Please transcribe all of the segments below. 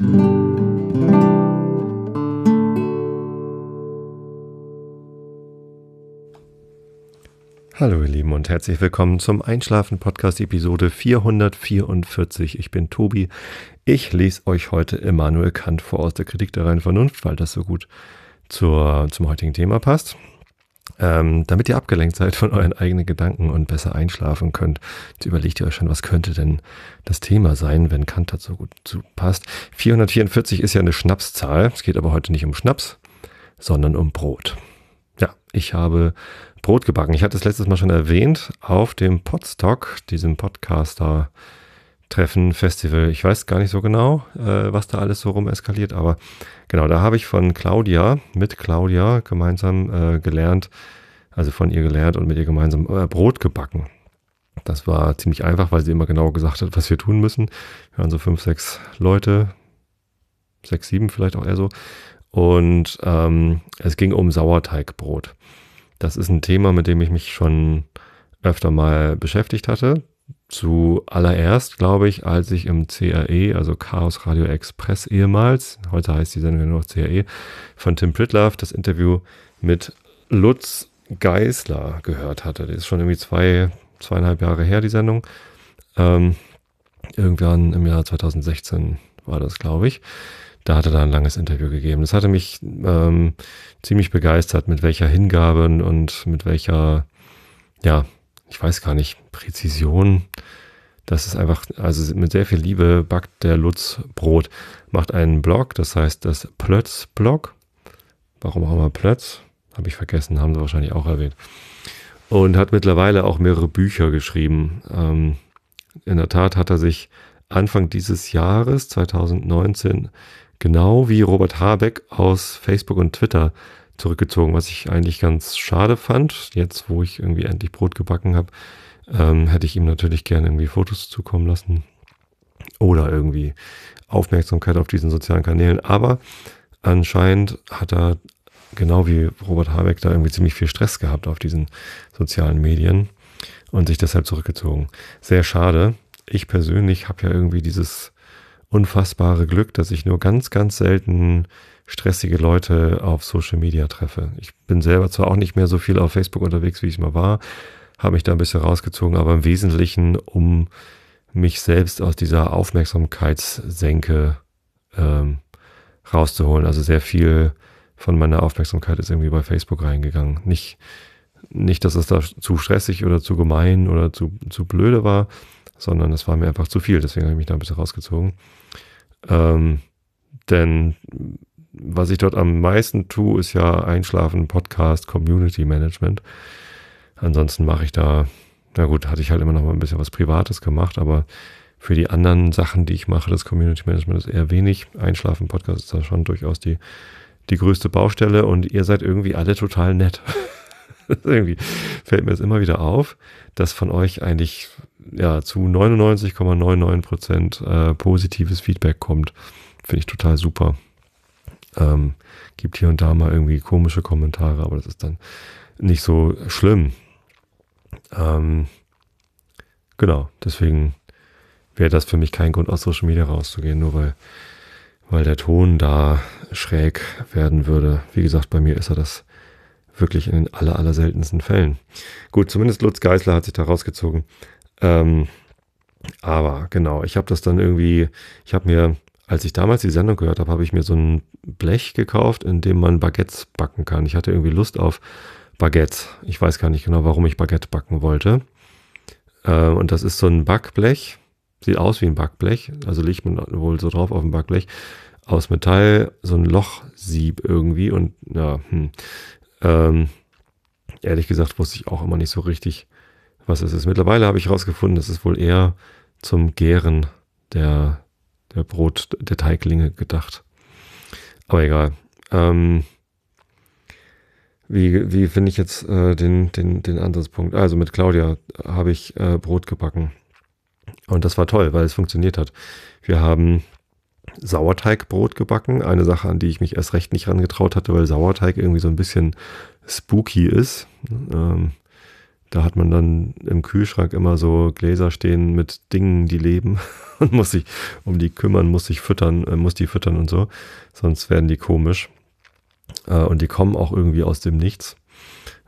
Hallo ihr Lieben und herzlich willkommen zum Einschlafen Podcast Episode 444. Ich bin Tobi. Ich lese euch heute Immanuel Kant vor aus der Kritik der reinen Vernunft, weil das so gut zur, zum heutigen Thema passt. Ähm, damit ihr abgelenkt seid von euren eigenen Gedanken und besser einschlafen könnt, überlegt ihr euch schon, was könnte denn das Thema sein, wenn Kant dazu gut zu passt. 444 ist ja eine Schnapszahl. Es geht aber heute nicht um Schnaps, sondern um Brot. Ja, ich habe Brot gebacken. Ich hatte es letztes Mal schon erwähnt auf dem Podstock, diesem Podcaster Treffen, Festival. Ich weiß gar nicht so genau, äh, was da alles so rum eskaliert, aber genau, da habe ich von Claudia, mit Claudia gemeinsam äh, gelernt, also von ihr gelernt und mit ihr gemeinsam äh, Brot gebacken. Das war ziemlich einfach, weil sie immer genau gesagt hat, was wir tun müssen. Wir waren so fünf, sechs Leute, sechs, sieben vielleicht auch eher so. Und ähm, es ging um Sauerteigbrot. Das ist ein Thema, mit dem ich mich schon öfter mal beschäftigt hatte. Zuallererst, glaube ich, als ich im CRE, also Chaos Radio Express ehemals, heute heißt die Sendung nur noch CRE, von Tim Pritlove das Interview mit Lutz Geisler gehört hatte. Das ist schon irgendwie zwei, zweieinhalb Jahre her, die Sendung. Ähm, irgendwann im Jahr 2016 war das, glaube ich. Da hat er ein langes Interview gegeben. Das hatte mich ähm, ziemlich begeistert, mit welcher Hingabe und mit welcher, ja, ich weiß gar nicht, Präzision. Das ist einfach, also mit sehr viel Liebe backt der Lutz Brot. Macht einen Blog, das heißt das Plötz-Blog. Warum auch immer Plötz? Habe ich vergessen, haben sie wahrscheinlich auch erwähnt. Und hat mittlerweile auch mehrere Bücher geschrieben. Ähm, in der Tat hat er sich Anfang dieses Jahres, 2019, genau wie Robert Habeck aus Facebook und Twitter zurückgezogen, was ich eigentlich ganz schade fand. Jetzt, wo ich irgendwie endlich Brot gebacken habe, ähm, hätte ich ihm natürlich gerne irgendwie Fotos zukommen lassen oder irgendwie Aufmerksamkeit auf diesen sozialen Kanälen. Aber anscheinend hat er genau wie Robert Habeck da irgendwie ziemlich viel Stress gehabt auf diesen sozialen Medien und sich deshalb zurückgezogen. Sehr schade. Ich persönlich habe ja irgendwie dieses unfassbare Glück, dass ich nur ganz, ganz selten stressige Leute auf Social Media treffe. Ich bin selber zwar auch nicht mehr so viel auf Facebook unterwegs, wie ich mal war, habe mich da ein bisschen rausgezogen, aber im Wesentlichen, um mich selbst aus dieser Aufmerksamkeitssenke ähm, rauszuholen. Also sehr viel von meiner Aufmerksamkeit ist irgendwie bei Facebook reingegangen. Nicht, nicht, dass es da zu stressig oder zu gemein oder zu, zu blöde war, sondern es war mir einfach zu viel. Deswegen habe ich mich da ein bisschen rausgezogen. Ähm, denn was ich dort am meisten tue, ist ja Einschlafen, Podcast, Community Management. Ansonsten mache ich da, na gut, hatte ich halt immer noch mal ein bisschen was Privates gemacht, aber für die anderen Sachen, die ich mache, das Community Management ist eher wenig. Einschlafen, Podcast ist da schon durchaus die, die größte Baustelle und ihr seid irgendwie alle total nett. irgendwie fällt mir das immer wieder auf, dass von euch eigentlich ja zu 99,99 Prozent äh, positives Feedback kommt. Finde ich total super. Ähm, gibt hier und da mal irgendwie komische Kommentare, aber das ist dann nicht so schlimm. Ähm, genau, deswegen wäre das für mich kein Grund, aus Social Media rauszugehen, nur weil, weil der Ton da schräg werden würde. Wie gesagt, bei mir ist er das wirklich in den aller, aller seltensten Fällen. Gut, zumindest Lutz Geisler hat sich da rausgezogen. Ähm, aber genau, ich habe das dann irgendwie, ich habe mir, als ich damals die Sendung gehört habe, habe ich mir so ein Blech gekauft, in dem man Baguettes backen kann. Ich hatte irgendwie Lust auf Baguettes. Ich weiß gar nicht genau, warum ich Baguette backen wollte. Äh, und das ist so ein Backblech. Sieht aus wie ein Backblech. Also liegt man wohl so drauf auf dem Backblech. Aus Metall, so ein Lochsieb irgendwie. Und ja, hm. ähm, ehrlich gesagt wusste ich auch immer nicht so richtig, was es ist. Mittlerweile habe ich herausgefunden, das ist wohl eher zum Gären der, der Brot, der Teiglinge gedacht. Aber egal. Ähm, wie, wie finde ich jetzt äh, den, den, den Ansatzpunkt? Also mit Claudia habe ich äh, Brot gebacken. Und das war toll, weil es funktioniert hat. Wir haben Sauerteigbrot gebacken. Eine Sache, an die ich mich erst recht nicht rangetraut hatte, weil Sauerteig irgendwie so ein bisschen spooky ist. Ähm, Da hat man dann im Kühlschrank immer so Gläser stehen mit Dingen, die leben und muss sich um die kümmern, muss sich füttern, äh, muss die füttern und so. Sonst werden die komisch. Äh, und die kommen auch irgendwie aus dem Nichts.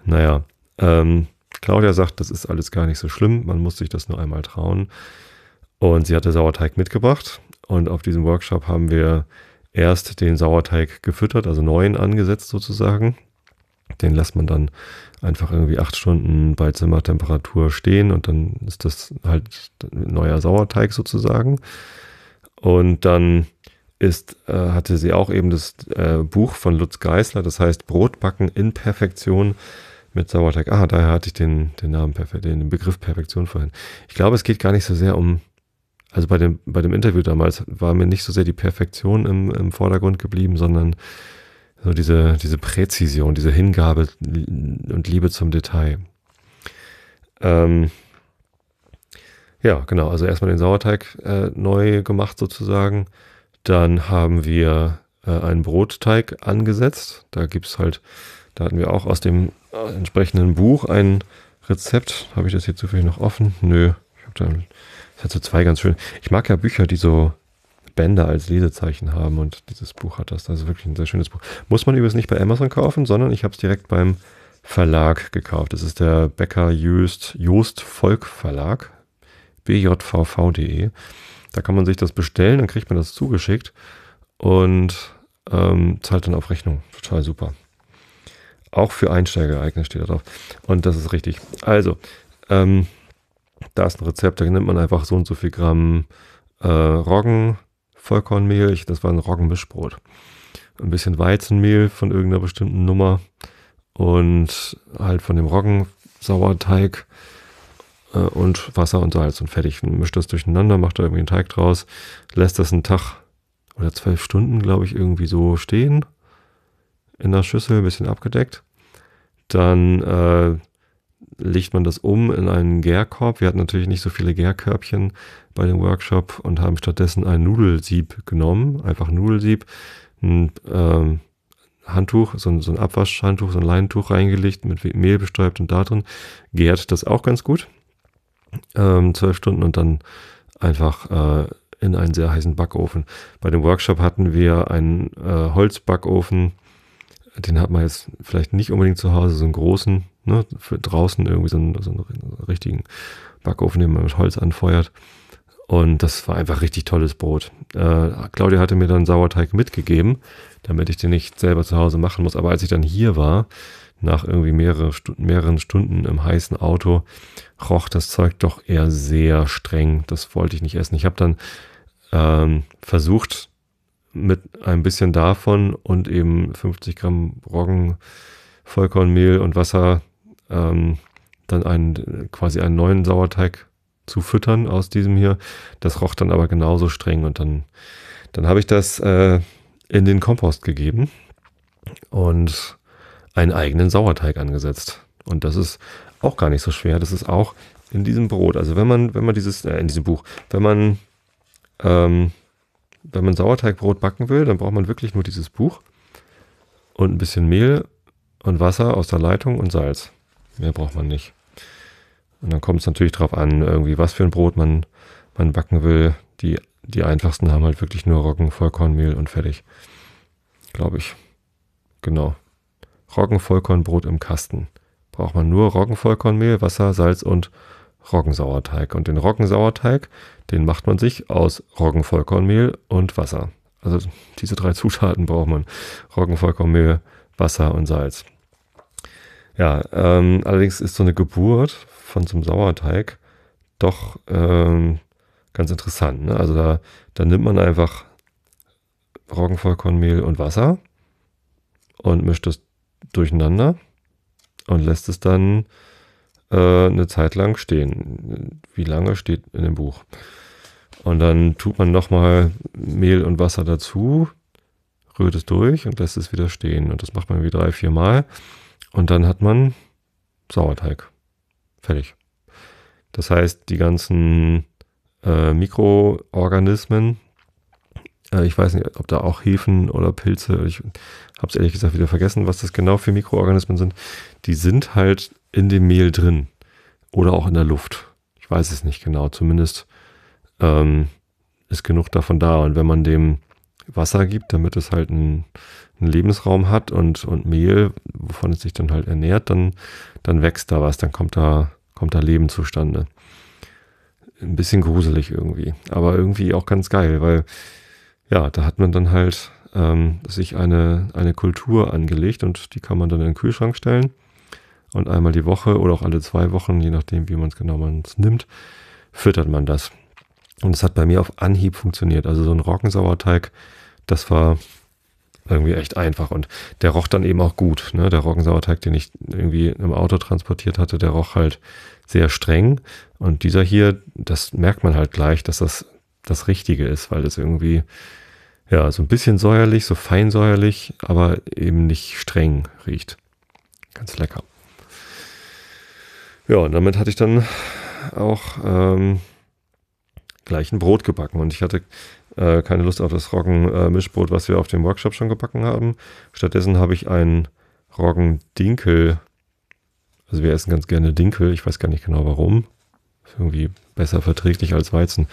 Naja, ähm, Claudia sagt, das ist alles gar nicht so schlimm, man muss sich das nur einmal trauen. Und sie hatte Sauerteig mitgebracht und auf diesem Workshop haben wir erst den Sauerteig gefüttert, also neuen angesetzt sozusagen. Den lässt man dann einfach irgendwie acht Stunden bei Zimmertemperatur stehen und dann ist das halt neuer Sauerteig sozusagen. Und dann ist, äh, hatte sie auch eben das äh, Buch von Lutz Geisler, das heißt Brotbacken in Perfektion mit Sauerteig. Ah, daher hatte ich den, den Namen, den Begriff Perfektion vorhin. Ich glaube, es geht gar nicht so sehr um, also bei dem, bei dem Interview damals war mir nicht so sehr die Perfektion im, im Vordergrund geblieben, sondern so diese, diese Präzision, diese Hingabe und Liebe zum Detail. Ähm, ja, genau, also erstmal den Sauerteig äh, neu gemacht sozusagen. Dann haben wir äh, einen Brotteig angesetzt. Da gibt es halt, da hatten wir auch aus dem äh, entsprechenden Buch ein Rezept. Habe ich das hier zufällig noch offen? Nö. Ich habe da, das hat so zwei ganz schön. Ich mag ja Bücher, die so Bänder als Lesezeichen haben und dieses Buch hat das. Das ist wirklich ein sehr schönes Buch. Muss man übrigens nicht bei Amazon kaufen, sondern ich habe es direkt beim Verlag gekauft. Das ist der Becker Joost, Joost Volk Verlag, bjvv.de. Da kann man sich das bestellen, dann kriegt man das zugeschickt und ähm, zahlt dann auf Rechnung. Total super. Auch für Einsteiger geeignet steht da drauf. Und das ist richtig. Also, ähm, da ist ein Rezept, da nimmt man einfach so und so viel Gramm äh, Roggen, Vollkornmehl, das war ein Roggenmischbrot. Ein bisschen Weizenmehl von irgendeiner bestimmten Nummer und halt von dem Roggensauerteig äh, und Wasser und Salz und fertig. Mischt das durcheinander, macht da irgendwie einen Teig draus, lässt das einen Tag oder zwölf Stunden, glaube ich, irgendwie so stehen in der Schüssel, ein bisschen abgedeckt. Dann äh, legt man das um in einen Gärkorb. Wir hatten natürlich nicht so viele Gärkörbchen bei dem Workshop und haben stattdessen ein Nudelsieb genommen. Einfach Nudelsieb, ein ähm, Handtuch, so ein, so ein Abwaschhandtuch, so ein Leintuch reingelegt, mit Mehl bestäubt und da drin gärt das auch ganz gut. Ähm, zwölf Stunden und dann einfach äh, in einen sehr heißen Backofen. Bei dem Workshop hatten wir einen äh, Holzbackofen, den hat man jetzt vielleicht nicht unbedingt zu Hause, so einen großen, ne, für draußen irgendwie so einen, so einen richtigen Backofen, den man mit Holz anfeuert. Und das war einfach richtig tolles Brot. Äh, Claudia hatte mir dann Sauerteig mitgegeben, damit ich den nicht selber zu Hause machen muss. Aber als ich dann hier war, nach irgendwie mehrere mehreren Stunden im heißen Auto, roch das Zeug doch eher sehr streng. Das wollte ich nicht essen. Ich habe dann ähm, versucht, mit ein bisschen davon und eben 50 Gramm Roggen, Vollkornmehl und Wasser ähm, dann einen, quasi einen neuen Sauerteig zu füttern aus diesem hier. Das roch dann aber genauso streng und dann, dann habe ich das äh, in den Kompost gegeben und einen eigenen Sauerteig angesetzt. Und das ist auch gar nicht so schwer. Das ist auch in diesem Brot. Also wenn man, wenn man dieses, äh, in diesem Buch, wenn man ähm, wenn man Sauerteigbrot backen will, dann braucht man wirklich nur dieses Buch und ein bisschen Mehl und Wasser aus der Leitung und Salz. Mehr braucht man nicht. Und dann kommt es natürlich darauf an, irgendwie was für ein Brot man, man backen will. Die, die einfachsten haben halt wirklich nur Roggen, Vollkornmehl und fertig. Glaube ich. Genau. Roggen, Vollkornbrot im Kasten. Braucht man nur Roggen, Vollkornmehl, Wasser, Salz und Roggensauerteig. Und den Roggensauerteig, den macht man sich aus Roggenvollkornmehl und Wasser. Also diese drei Zutaten braucht man. Roggenvollkornmehl, Wasser und Salz. Ja, ähm, allerdings ist so eine Geburt von so einem Sauerteig doch ähm, ganz interessant. Ne? Also da, da nimmt man einfach Roggenvollkornmehl und Wasser und mischt es durcheinander und lässt es dann äh, eine Zeit lang stehen. Wie lange steht in dem Buch? Und dann tut man nochmal Mehl und Wasser dazu, rührt es durch und lässt es wieder stehen. Und das macht man wie drei, vier Mal. Und dann hat man Sauerteig. Fertig. Das heißt, die ganzen äh, Mikroorganismen, äh, ich weiß nicht, ob da auch Hefen oder Pilze, ich habe es ehrlich gesagt wieder vergessen, was das genau für Mikroorganismen sind, die sind halt in dem Mehl drin. oder auch in der Luft. Ich weiß es nicht genau. Zumindest ähm, ist genug davon da. Und wenn man dem Wasser gibt, damit es halt einen, einen, Lebensraum hat und, und Mehl, wovon es sich dann halt ernährt, dann, dann wächst da was, dann kommt da, kommt da Leben zustande. Ein bisschen gruselig irgendwie, aber irgendwie auch ganz geil, weil ja, da hat man dann halt ähm, sich eine, eine Kultur angelegt und die kann man dann in den Kühlschrank stellen und einmal die Woche oder auch alle zwei Wochen, je nachdem, wie man es genau man nimmt, füttert man das. Und es hat bei mir auf Anhieb funktioniert. Also so ein Roggensauerteig, das war irgendwie echt einfach. Und der roch dann eben auch gut. Ne? Der Roggensauerteig, den ich irgendwie im Auto transportiert hatte, der roch halt sehr streng. Und dieser hier, das merkt man halt gleich, dass das das Richtige ist, weil es irgendwie, ja, so ein bisschen säuerlich, so feinsäuerlich, aber eben nicht streng riecht. Ganz lecker. Ja, und damit hatte ich dann auch ähm, gleich ein Brot gebacken. Und ich hatte äh, keine Lust auf das Roggen-Mischbrot, was wir auf dem Workshop schon gebacken haben. Stattdessen habe ich ein Roggen-Dinkel. Also wir essen ganz gerne Dinkel. Ich weiß gar nicht genau warum. Ist irgendwie besser verträglich als Weizen.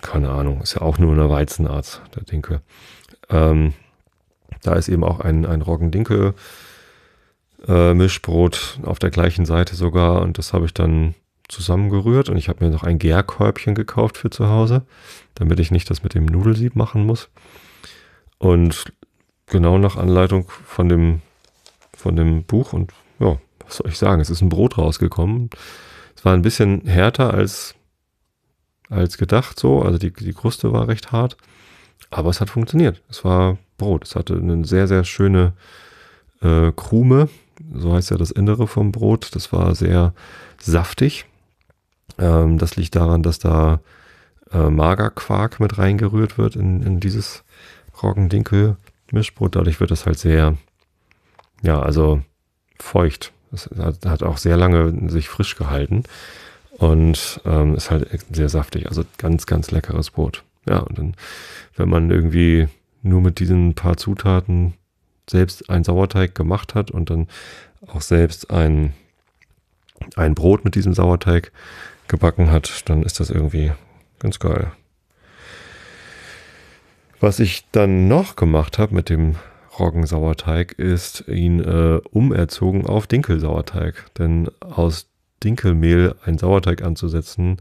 Keine Ahnung. Ist ja auch nur eine Weizenart, der Dinkel. Ähm, da ist eben auch ein, ein Roggen-Dinkel äh, Mischbrot auf der gleichen Seite sogar und das habe ich dann zusammengerührt und ich habe mir noch ein Gärkörbchen gekauft für zu Hause, damit ich nicht das mit dem Nudelsieb machen muss. Und genau nach Anleitung von dem, von dem Buch und ja, was soll ich sagen, es ist ein Brot rausgekommen. Es war ein bisschen härter als, als gedacht so, also die, die Kruste war recht hart, aber es hat funktioniert. Es war Brot. Es hatte eine sehr, sehr schöne äh, Krume, so heißt ja das Innere vom Brot. Das war sehr saftig. Ähm, das liegt daran, dass da äh, Magerquark mit reingerührt wird in, in dieses Roggendinkel-Mischbrot. Dadurch wird das halt sehr, ja, also feucht. Es hat, hat auch sehr lange sich frisch gehalten und ähm, ist halt sehr saftig. Also ganz, ganz leckeres Brot. Ja, und dann, wenn man irgendwie nur mit diesen paar Zutaten selbst einen Sauerteig gemacht hat und dann auch selbst ein, ein Brot mit diesem Sauerteig gebacken hat, dann ist das irgendwie ganz geil. Was ich dann noch gemacht habe mit dem Roggensauerteig, ist ihn äh, umerzogen auf Dinkelsauerteig. Denn aus Dinkelmehl einen Sauerteig anzusetzen,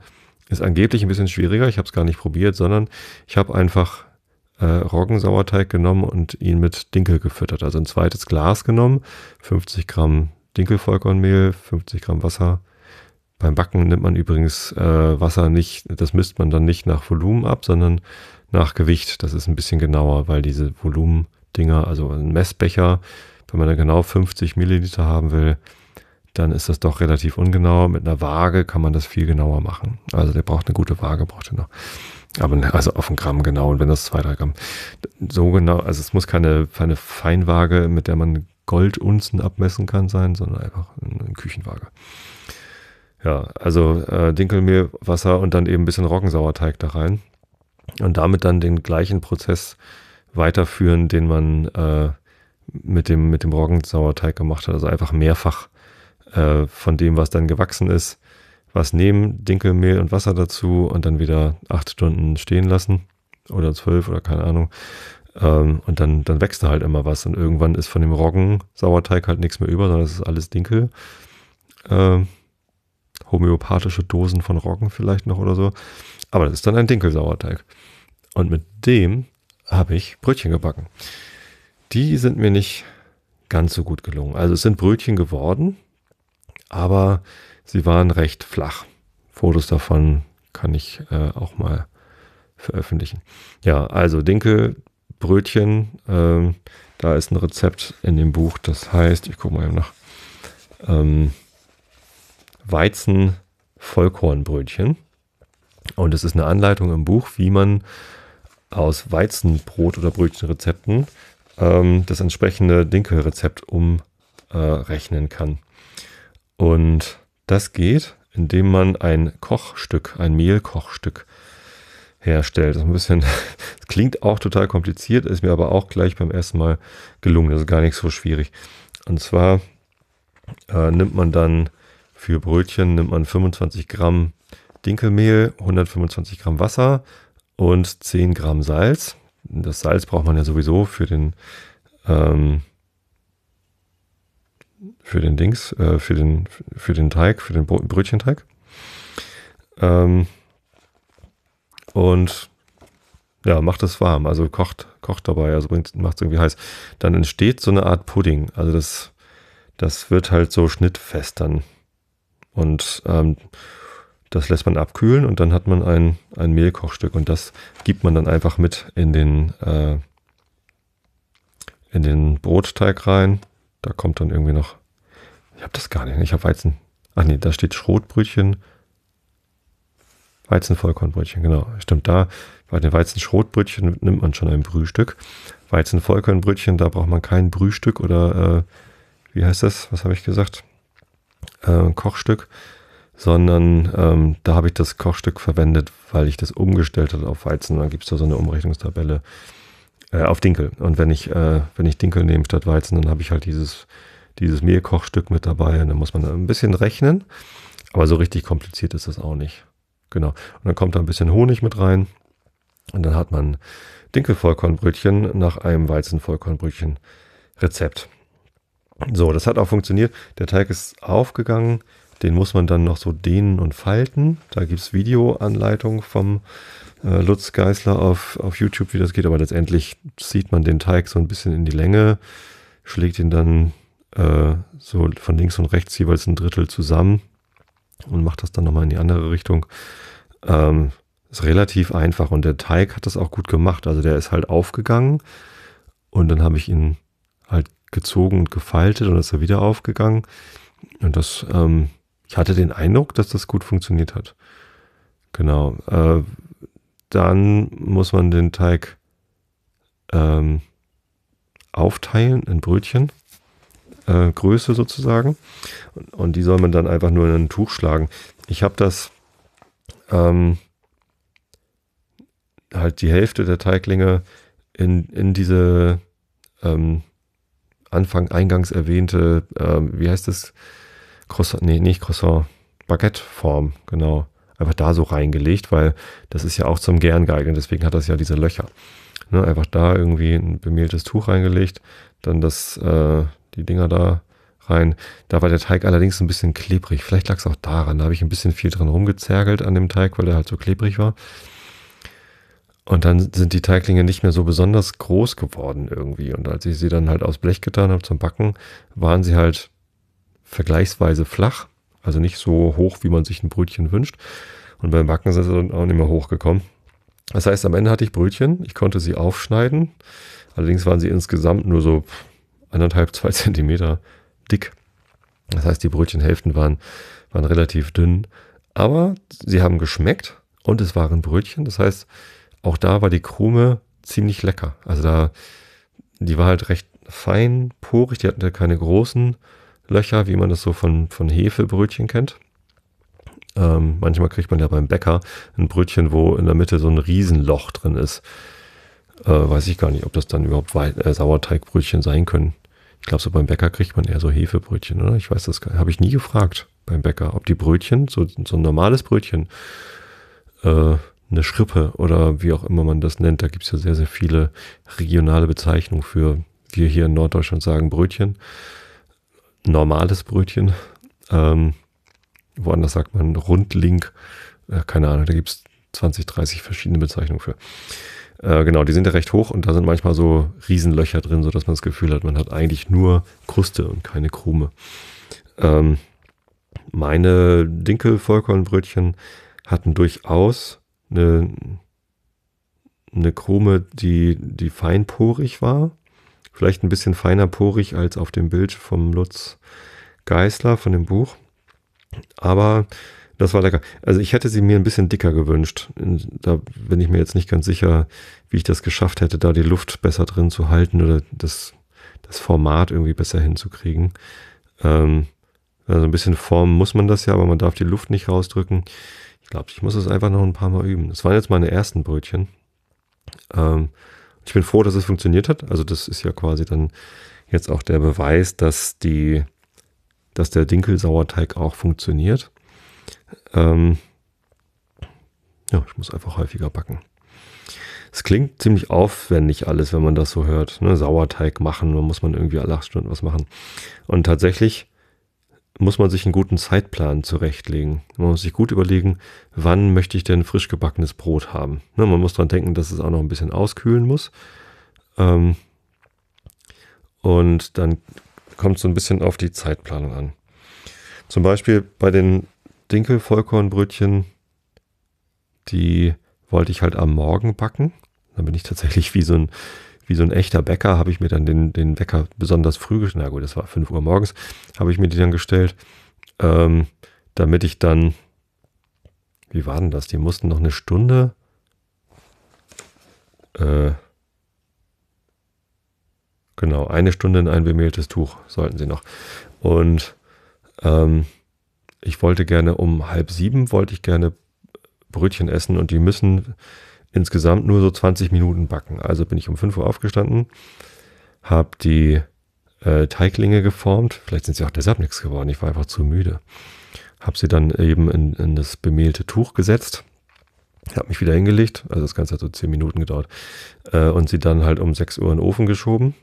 ist angeblich ein bisschen schwieriger. Ich habe es gar nicht probiert, sondern ich habe einfach äh, Roggensauerteig genommen und ihn mit Dinkel gefüttert. Also ein zweites Glas genommen, 50 Gramm Dinkelvollkornmehl, 50 Gramm Wasser. Beim Backen nimmt man übrigens äh, Wasser nicht, das misst man dann nicht nach Volumen ab, sondern nach Gewicht. Das ist ein bisschen genauer, weil diese Volumendinger, also ein Messbecher, wenn man da genau 50 Milliliter haben will, dann ist das doch relativ ungenau. Mit einer Waage kann man das viel genauer machen. Also der braucht eine gute Waage, braucht er noch. Aber also auf ein Gramm genau. Und wenn das zwei, drei Gramm, so genau, also es muss keine, keine Feinwaage, mit der man Goldunzen abmessen kann sein, sondern einfach eine Küchenwaage. Ja, also äh, Dinkelmehl, Wasser und dann eben ein bisschen Roggensauerteig da rein. Und damit dann den gleichen Prozess weiterführen, den man äh, mit, dem, mit dem Roggensauerteig gemacht hat. Also einfach mehrfach äh, von dem, was dann gewachsen ist, was nehmen, Dinkelmehl und Wasser dazu und dann wieder acht Stunden stehen lassen oder zwölf oder keine Ahnung. Ähm, und dann, dann wächst da halt immer was und irgendwann ist von dem Roggen-Sauerteig halt nichts mehr über, sondern es ist alles Dinkel. Ähm, homöopathische Dosen von Roggen vielleicht noch oder so. Aber das ist dann ein Dinkelsauerteig. Und mit dem habe ich Brötchen gebacken. Die sind mir nicht ganz so gut gelungen. Also es sind Brötchen geworden, aber sie waren recht flach. Fotos davon kann ich äh, auch mal veröffentlichen. Ja, also Dinkelbrötchen, ähm, da ist ein Rezept in dem Buch, das heißt, ich gucke mal eben nach, ähm, Weizen-Vollkornbrötchen. Und es ist eine Anleitung im Buch, wie man aus Weizenbrot oder Brötchenrezepten ähm, das entsprechende Dinkelrezept umrechnen äh, kann. Und das geht, indem man ein Kochstück, ein Mehlkochstück herstellt. Das, ein bisschen, das klingt auch total kompliziert, ist mir aber auch gleich beim ersten Mal gelungen. Das ist gar nicht so schwierig. Und zwar äh, nimmt man dann Für Brötchen nimmt man 25 Gramm Dinkelmehl, 125 Gramm Wasser und 10 Gramm Salz. Das Salz braucht man ja sowieso für den ähm, für den Dings, äh, für den für den Teig, für den Brötchenteig. Ähm, und ja, macht es warm, also kocht, kocht dabei, also macht es irgendwie heiß. Dann entsteht so eine Art Pudding. Also das, das wird halt so schnittfest dann. Und ähm, das lässt man abkühlen und dann hat man ein, ein Mehlkochstück und das gibt man dann einfach mit in den, äh, in den Brotteig rein. Da kommt dann irgendwie noch, ich habe das gar nicht, ich habe Weizen. Ach nee, da steht Schrotbrötchen, Weizenvollkornbrötchen, genau. Stimmt, da bei den Weizenschrotbrötchen nimmt man schon ein Brühstück. Weizenvollkornbrötchen, da braucht man kein Brühstück oder äh, wie heißt das? Was habe ich gesagt? Äh, Kochstück. Sondern ähm, da habe ich das Kochstück verwendet, weil ich das umgestellt habe auf Weizen. Dann gibt es da so eine Umrechnungstabelle äh, auf Dinkel. Und wenn ich, äh, wenn ich Dinkel nehme statt Weizen, dann habe ich halt dieses, dieses Mehlkochstück mit dabei. Und dann muss man ein bisschen rechnen. Aber so richtig kompliziert ist das auch nicht. Genau. Und dann kommt da ein bisschen Honig mit rein. Und dann hat man Dinkelvollkornbrötchen nach einem Weizenvollkornbrötchen Rezept. So, das hat auch funktioniert. Der Teig ist aufgegangen. Den muss man dann noch so dehnen und falten. Da gibt es Videoanleitungen vom äh, Lutz Geißler auf, auf YouTube, wie das geht. Aber letztendlich zieht man den Teig so ein bisschen in die Länge, schlägt ihn dann äh, so von links und rechts jeweils ein Drittel zusammen und macht das dann nochmal in die andere Richtung. Ähm, ist relativ einfach und der Teig hat das auch gut gemacht. Also der ist halt aufgegangen und dann habe ich ihn halt gezogen und gefaltet und ist er wieder aufgegangen. Und das, ähm, ich hatte den Eindruck, dass das gut funktioniert hat. Genau. Äh, dann muss man den Teig ähm, aufteilen in Brötchen. Äh, Größe sozusagen. Und, und, die soll man dann einfach nur in ein Tuch schlagen. Ich habe das ähm, halt die Hälfte der Teiglinge in, in diese ähm, Anfang eingangs erwähnte, ähm, wie heißt das? Croissant, nee, nicht Croissant, Baguette-Form, genau. Einfach da so reingelegt, weil das ist ja auch zum Gern geeignet, deswegen hat das ja diese Löcher. Ne, einfach da irgendwie ein bemehltes Tuch reingelegt, dann das, äh, die Dinger da rein. Da war der Teig allerdings ein bisschen klebrig. Vielleicht lag es auch daran, da habe ich ein bisschen viel dran rumgezergelt an dem Teig, weil der halt so klebrig war. Und dann sind die Teiglinge nicht mehr so besonders groß geworden irgendwie. Und als ich sie dann halt aus Blech getan habe zum Backen, waren sie halt vergleichsweise flach. Also nicht so hoch, wie man sich ein Brötchen wünscht. Und beim Backen sind sie dann auch nicht mehr hochgekommen. Das heißt, am Ende hatte ich Brötchen. Ich konnte sie aufschneiden. Allerdings waren sie insgesamt nur so anderthalb, zwei Zentimeter dick. Das heißt, die Brötchenhälften waren, waren relativ dünn. Aber sie haben geschmeckt und es waren Brötchen. Das heißt, auch da war die Krume ziemlich lecker. Also da, die war halt recht fein, porig, die hatten keine großen Löcher, wie man das so von, von Hefebrötchen kennt. Ähm, manchmal kriegt man ja beim Bäcker ein Brötchen, wo in der Mitte so ein Riesenloch drin ist. Äh, weiß ich gar nicht, ob das dann überhaupt äh, Sauerteigbrötchen sein können. Ich glaube, so beim Bäcker kriegt man eher so Hefebrötchen, oder? Ich weiß das gar nicht. Habe ich nie gefragt beim Bäcker, ob die Brötchen, so, so ein normales Brötchen, äh, eine Schrippe oder wie auch immer man das nennt. Da gibt es ja sehr, sehr viele regionale Bezeichnungen für, wir hier in Norddeutschland sagen Brötchen, normales Brötchen. Ähm, woanders sagt man Rundlink, äh, keine Ahnung, da gibt es 20, 30 verschiedene Bezeichnungen für. Äh, genau, die sind ja recht hoch und da sind manchmal so Riesenlöcher drin, sodass man das Gefühl hat, man hat eigentlich nur Kruste und keine Krume. Ähm, meine Dinkel-Vollkornbrötchen hatten durchaus eine, eine Krume, die, die feinporig war. Vielleicht ein bisschen feiner porig als auf dem Bild vom Lutz Geißler von dem Buch. Aber das war lecker. Also ich hätte sie mir ein bisschen dicker gewünscht. Da bin ich mir jetzt nicht ganz sicher, wie ich das geschafft hätte, da die Luft besser drin zu halten oder das, das Format irgendwie besser hinzukriegen. Ähm, also ein bisschen formen muss man das ja, aber man darf die Luft nicht rausdrücken glaube, ich muss es einfach noch ein paar Mal üben. Das waren jetzt meine ersten Brötchen. Ähm, ich bin froh, dass es funktioniert hat. Also das ist ja quasi dann jetzt auch der Beweis, dass die dass der Dinkelsauerteig auch funktioniert. Ähm, ja, ich muss einfach häufiger backen. Es klingt ziemlich aufwendig alles, wenn man das so hört. Ne? Sauerteig machen, da muss man irgendwie alle acht Stunden was machen. Und tatsächlich muss man sich einen guten Zeitplan zurechtlegen. Man muss sich gut überlegen, wann möchte ich denn frisch gebackenes Brot haben. Ne? Man muss daran denken, dass es auch noch ein bisschen auskühlen muss. Ähm, und dann kommt es so ein bisschen auf die Zeitplanung an. Zum Beispiel bei den Dinkel-Vollkornbrötchen, die wollte ich halt am Morgen backen. Dann bin ich tatsächlich wie so ein, wie so ein echter Bäcker, habe ich mir dann den, den Wecker besonders früh gestellt. Na gut, das war 5 Uhr morgens, habe ich mir die dann gestellt, ähm, damit ich dann, wie war denn das? Die mussten noch eine Stunde, äh, genau, eine Stunde in ein bemehltes Tuch sollten sie noch. Und ähm, ich wollte gerne um halb sieben, wollte ich gerne Brötchen essen und die müssen insgesamt nur so 20 Minuten backen. Also bin ich um 5 Uhr aufgestanden, habe die äh, Teiglinge geformt. Vielleicht sind sie auch deshalb nichts geworden. Ich war einfach zu müde. Habe sie dann eben in, in das bemehlte Tuch gesetzt. Habe mich wieder hingelegt. Also das Ganze hat so 10 Minuten gedauert. Äh, und sie dann halt um 6 Uhr in den Ofen geschoben.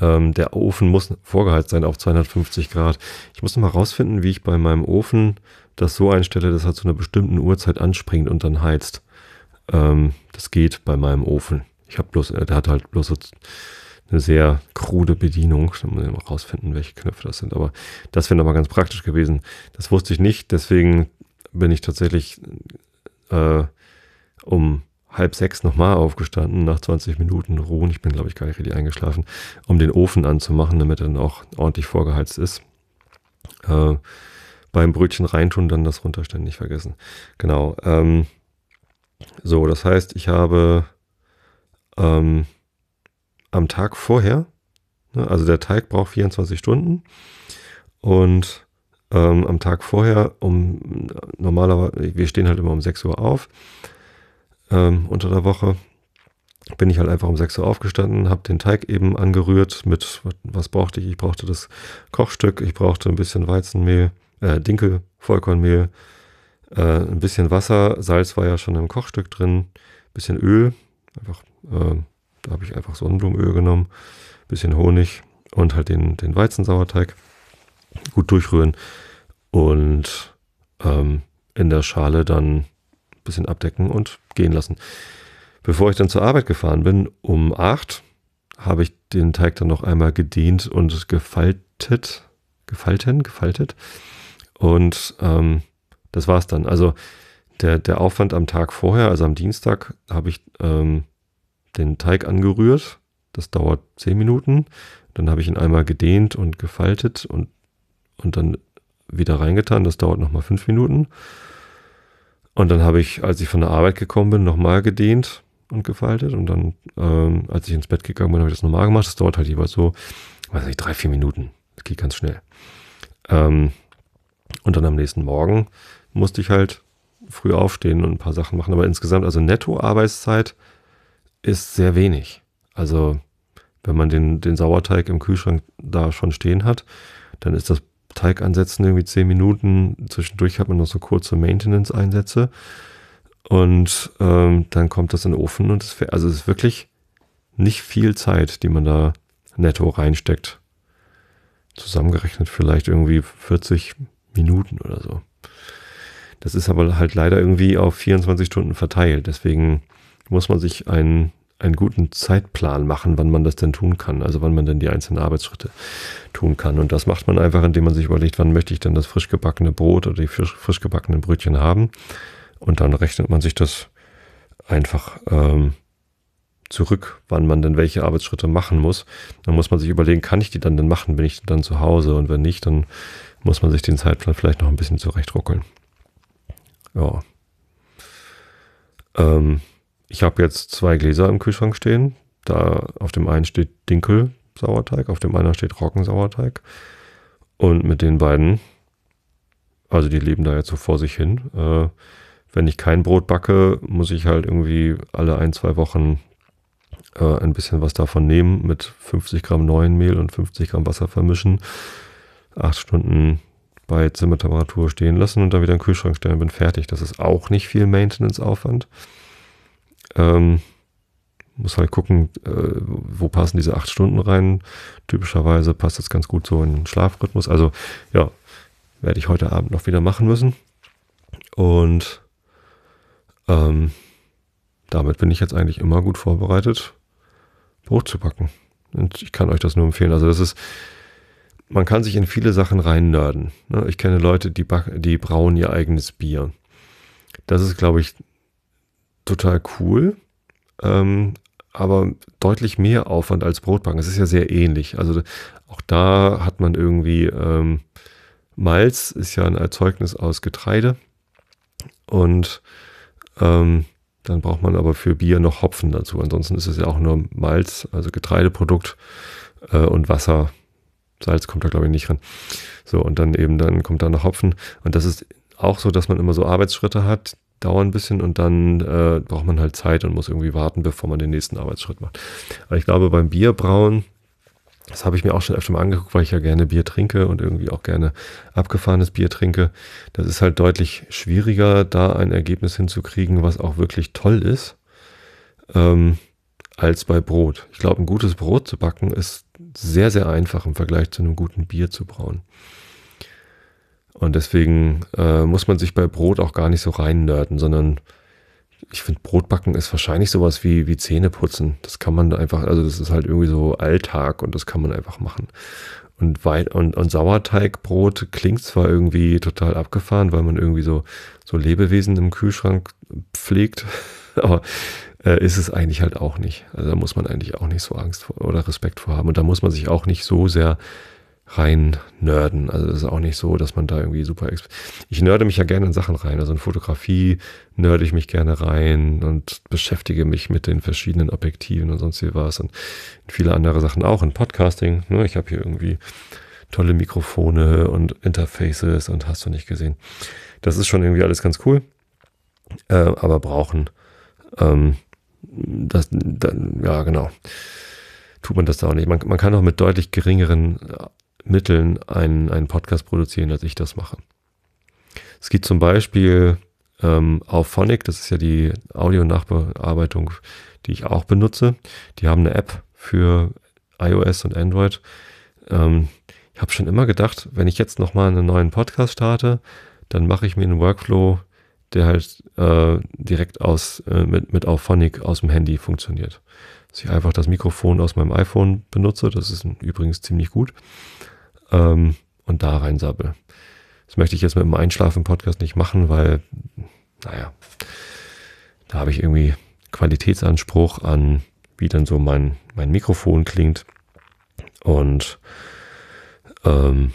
Ähm, der Ofen muss vorgeheizt sein auf 250 Grad. Ich muss noch mal rausfinden, wie ich bei meinem Ofen das so einstelle, dass er zu einer bestimmten Uhrzeit anspringt und dann heizt. Ähm, das geht bei meinem Ofen. Ich habe bloß, äh, der hat halt bloß so eine sehr krude Bedienung. Da muss ich mal rausfinden, welche Knöpfe das sind. Aber das wäre nochmal ganz praktisch gewesen. Das wusste ich nicht. Deswegen bin ich tatsächlich äh, um halb sechs nochmal aufgestanden, nach 20 Minuten ruhen. Ich bin, glaube ich, gar nicht richtig eingeschlafen, um den Ofen anzumachen, damit er dann auch ordentlich vorgeheizt ist. Äh, beim Brötchen reintun, dann das runterstellen, nicht vergessen. Genau. Ähm, so, das heißt, ich habe ähm, am Tag vorher, ne, also der Teig braucht 24 Stunden und ähm, am Tag vorher um normalerweise, wir stehen halt immer um 6 Uhr auf ähm, unter der Woche, bin ich halt einfach um 6 Uhr aufgestanden, habe den Teig eben angerührt mit, was brauchte ich? Ich brauchte das Kochstück, ich brauchte ein bisschen Weizenmehl, äh, Dinkel, Vollkornmehl, äh, ein bisschen Wasser, Salz war ja schon im Kochstück drin, bisschen Öl, einfach, äh, da habe ich einfach Sonnenblumenöl genommen, bisschen Honig und halt den, den Weizensauerteig gut durchrühren und ähm, in der Schale dann ein bisschen abdecken und gehen lassen. Bevor ich dann zur Arbeit gefahren bin, um acht, habe ich den Teig dann noch einmal gedehnt und gefaltet, gefalten, gefaltet. Und ähm, das war's dann. Also der, der Aufwand am Tag vorher, also am Dienstag, habe ich ähm, den Teig angerührt. Das dauert zehn Minuten. Dann habe ich ihn einmal gedehnt und gefaltet und, und dann wieder reingetan. Das dauert nochmal fünf Minuten. Und dann habe ich, als ich von der Arbeit gekommen bin, nochmal gedehnt und gefaltet. Und dann, ähm, als ich ins Bett gegangen bin, habe ich das nochmal gemacht. Das dauert halt jeweils so, weiß nicht, drei, vier Minuten. Das geht ganz schnell. Ähm, und dann am nächsten Morgen musste ich halt früh aufstehen und ein paar Sachen machen. Aber insgesamt, also Netto-Arbeitszeit ist sehr wenig. Also wenn man den, den Sauerteig im Kühlschrank da schon stehen hat, dann ist das Teig ansetzen irgendwie zehn Minuten. Zwischendurch hat man noch so kurze Maintenance-Einsätze. Und ähm, dann kommt das in den Ofen und es also es ist wirklich nicht viel Zeit, die man da netto reinsteckt. Zusammengerechnet vielleicht irgendwie 40 Minuten oder so. Das ist aber halt leider irgendwie auf 24 Stunden verteilt. Deswegen muss man sich einen, einen guten Zeitplan machen, wann man das denn tun kann. Also wann man denn die einzelnen Arbeitsschritte tun kann. Und das macht man einfach, indem man sich überlegt, wann möchte ich denn das frisch gebackene Brot oder die frisch, frisch gebackenen Brötchen haben. Und dann rechnet man sich das einfach ähm, zurück, wann man denn welche Arbeitsschritte machen muss. Dann muss man sich überlegen, kann ich die dann denn machen, bin ich dann zu Hause? Und wenn nicht, dann muss man sich den Zeitplan vielleicht noch ein bisschen zurechtruckeln. Ja. Ähm, ich habe jetzt zwei Gläser im Kühlschrank stehen. Da auf dem einen steht Dinkel-Sauerteig, auf dem anderen steht Roggensauerteig. Und mit den beiden, also die leben da jetzt so vor sich hin. Äh, wenn ich kein Brot backe, muss ich halt irgendwie alle ein, zwei Wochen äh, ein bisschen was davon nehmen, mit 50 Gramm neuen Mehl und 50 Gramm Wasser vermischen acht Stunden bei Zimmertemperatur stehen lassen und dann wieder in den Kühlschrank stellen bin fertig. Das ist auch nicht viel Maintenance-Aufwand. Ähm, muss halt gucken, äh, wo passen diese acht Stunden rein. Typischerweise passt das ganz gut so in den Schlafrhythmus. Also ja, werde ich heute Abend noch wieder machen müssen. Und ähm, damit bin ich jetzt eigentlich immer gut vorbereitet, Brot zu backen. Und ich kann euch das nur empfehlen. Also das ist, man kann sich in viele Sachen rein nörden. Ne? Ich kenne Leute, die, die brauen ihr eigenes Bier. Das ist, glaube ich, total cool. Ähm, aber deutlich mehr Aufwand als Brotbacken. Es ist ja sehr ähnlich. Also auch da hat man irgendwie ähm, Malz, ist ja ein Erzeugnis aus Getreide. Und ähm, dann braucht man aber für Bier noch Hopfen dazu. Ansonsten ist es ja auch nur Malz, also Getreideprodukt äh, und Wasser. Salz kommt da, glaube ich, nicht ran. So, und dann eben, dann kommt da noch Hopfen. Und das ist auch so, dass man immer so Arbeitsschritte hat, dauern ein bisschen und dann äh, braucht man halt Zeit und muss irgendwie warten, bevor man den nächsten Arbeitsschritt macht. Aber ich glaube, beim Bierbrauen das habe ich mir auch schon öfter mal angeguckt, weil ich ja gerne Bier trinke und irgendwie auch gerne abgefahrenes Bier trinke. Das ist halt deutlich schwieriger, da ein Ergebnis hinzukriegen, was auch wirklich toll ist, ähm, als bei Brot. Ich glaube, ein gutes Brot zu backen ist sehr, sehr einfach im Vergleich zu einem guten Bier zu brauen. Und deswegen äh, muss man sich bei Brot auch gar nicht so rein nörden, sondern ich finde, Brotbacken ist wahrscheinlich sowas wie, wie Zähneputzen. Das kann man einfach, also das ist halt irgendwie so Alltag und das kann man einfach machen. Und, Weit und, und Sauerteigbrot klingt zwar irgendwie total abgefahren, weil man irgendwie so, so Lebewesen im Kühlschrank pflegt, aber äh, ist es eigentlich halt auch nicht. Also da muss man eigentlich auch nicht so Angst vor oder Respekt vor haben. Und da muss man sich auch nicht so sehr rein nerden. Also es ist auch nicht so, dass man da irgendwie super. Ich nörde mich ja gerne in Sachen rein. Also in Fotografie nörde ich mich gerne rein und beschäftige mich mit den verschiedenen Objektiven und sonst wie was und viele andere Sachen auch in Podcasting. Ne? Ich habe hier irgendwie tolle Mikrofone und Interfaces und hast du nicht gesehen. Das ist schon irgendwie alles ganz cool. Äh, aber brauchen, ähm, das, dann, ja genau, tut man das da auch nicht. Man, man kann auch mit deutlich geringeren Mitteln einen, einen Podcast produzieren, als ich das mache. Es gibt zum Beispiel ähm, auf Phonic, das ist ja die Audio-Nachbearbeitung, die ich auch benutze. Die haben eine App für iOS und Android. Ähm, ich habe schon immer gedacht, wenn ich jetzt nochmal einen neuen Podcast starte, dann mache ich mir einen Workflow, der halt äh, direkt aus äh, mit, mit Auphonic aus dem Handy funktioniert. Dass ich einfach das Mikrofon aus meinem iPhone benutze, das ist übrigens ziemlich gut ähm, und da reinsabbel. Das möchte ich jetzt mit dem Einschlafen-Podcast nicht machen, weil, naja, da habe ich irgendwie Qualitätsanspruch an, wie dann so mein, mein Mikrofon klingt. Und ähm,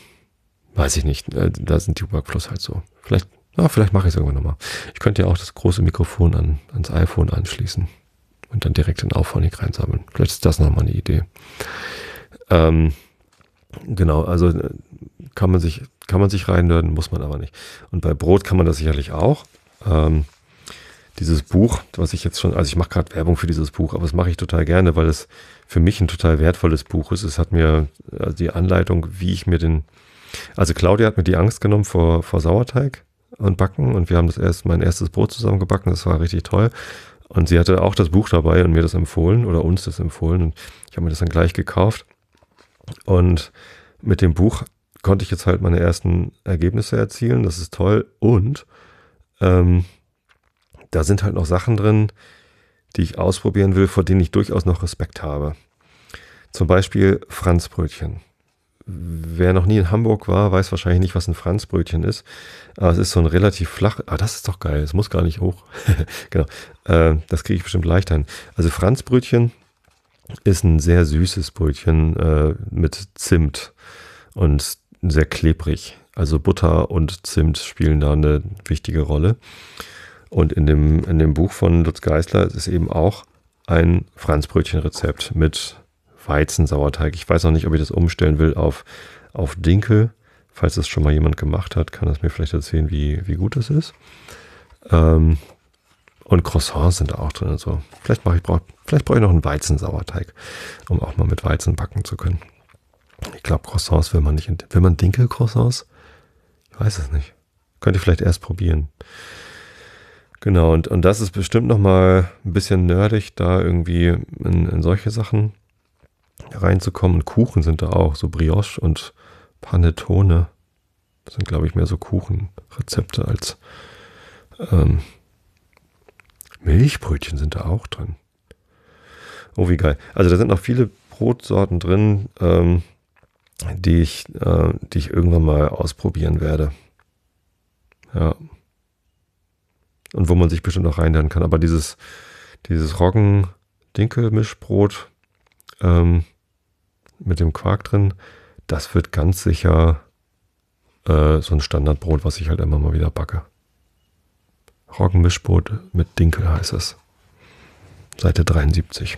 weiß ich nicht, äh, da sind die Workflows halt so. Vielleicht, ja, vielleicht mache ich es irgendwann nochmal. Ich könnte ja auch das große Mikrofon an, ans iPhone anschließen und dann direkt in Auphonic reinsammeln. Vielleicht ist das nochmal eine Idee. Ähm, Genau, also äh, kann man sich, kann man sich reinhören, muss man aber nicht. Und bei Brot kann man das sicherlich auch. Ähm, dieses Buch, was ich jetzt schon, also ich mache gerade Werbung für dieses Buch, aber das mache ich total gerne, weil es für mich ein total wertvolles Buch ist. Es hat mir also die Anleitung, wie ich mir den, also Claudia hat mir die Angst genommen vor, vor Sauerteig und Backen und wir haben das erst, mein erstes Brot zusammen gebacken, das war richtig toll. Und sie hatte auch das Buch dabei und mir das empfohlen oder uns das empfohlen und ich habe mir das dann gleich gekauft. Und mit dem Buch konnte ich jetzt halt meine ersten Ergebnisse erzielen. Das ist toll. Und ähm, da sind halt noch Sachen drin, die ich ausprobieren will, vor denen ich durchaus noch Respekt habe. Zum Beispiel Franzbrötchen. Wer noch nie in Hamburg war, weiß wahrscheinlich nicht, was ein Franzbrötchen ist. Aber es ist so ein relativ flach. Ah, das ist doch geil. Es muss gar nicht hoch. genau. Äh, das kriege ich bestimmt leicht hin. Also Franzbrötchen ist ein sehr süßes Brötchen äh, mit Zimt und sehr klebrig. Also Butter und Zimt spielen da eine wichtige Rolle. Und in dem, in dem Buch von Lutz Geisler ist eben auch ein Franzbrötchenrezept mit Weizensauerteig. Ich weiß noch nicht, ob ich das umstellen will auf, auf Dinkel. Falls das schon mal jemand gemacht hat, kann das mir vielleicht erzählen, wie, wie gut das ist. Ähm, und Croissants sind auch drin. So. Vielleicht, mache ich, brauch, vielleicht brauche ich noch einen Weizensauerteig, um auch mal mit Weizen backen zu können. Ich glaube, Croissants will man nicht. Will man Dinkel-Croissants? Ich weiß es nicht. Könnte ich vielleicht erst probieren. Genau, und, und das ist bestimmt nochmal ein bisschen nerdig, da irgendwie in, in solche Sachen reinzukommen. Und Kuchen sind da auch, so Brioche und Panettone. Das sind, glaube ich, mehr so Kuchenrezepte als ähm, Milchbrötchen sind da auch drin. Oh, wie geil. Also da sind noch viele Brotsorten drin, ähm, die, ich, äh, die ich irgendwann mal ausprobieren werde. Ja und wo man sich bestimmt auch reinlernen kann. Aber dieses, dieses Roggen-Dinkel-Mischbrot ähm, mit dem Quark drin, das wird ganz sicher äh, so ein Standardbrot, was ich halt immer mal wieder backe. Roggenmischbrot mit Dinkel heißt es. Seite 73.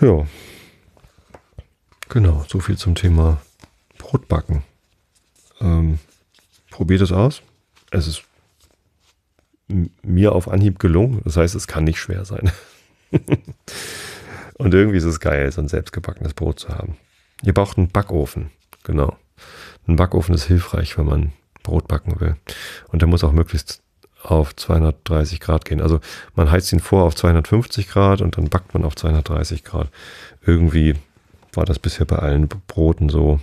Ja. Genau, so viel zum Thema Brotbacken. Ähm, probiert es aus. Es ist mir auf Anhieb gelungen. Das heißt, es kann nicht schwer sein. Und irgendwie ist es geil, so ein selbstgebackenes Brot zu haben. Ihr braucht einen Backofen. Genau. Ein Backofen ist hilfreich, wenn man Brot backen will. Und der muss auch möglichst auf 230 Grad gehen. Also man heizt ihn vor auf 250 Grad und dann backt man auf 230 Grad. Irgendwie war das bisher bei allen Broten so,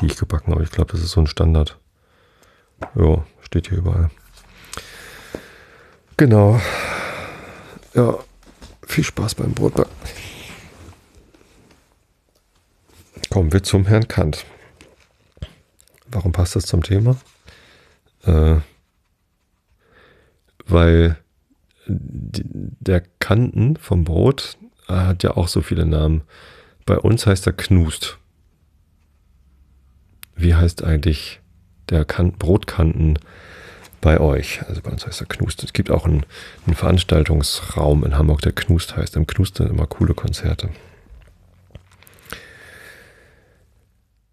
die ich gebacken habe. Ich glaube, das ist so ein Standard. Ja, steht hier überall. Genau. Ja, viel Spaß beim Brotbacken. Kommen wir zum Herrn Kant. Warum passt das zum Thema? Äh, weil der Kanten vom Brot hat ja auch so viele Namen. Bei uns heißt er Knust. Wie heißt eigentlich der kan Brotkanten bei euch. Also bei uns heißt er Knust. Es gibt auch einen, einen Veranstaltungsraum in Hamburg, der Knust heißt. Im Knust sind immer coole Konzerte.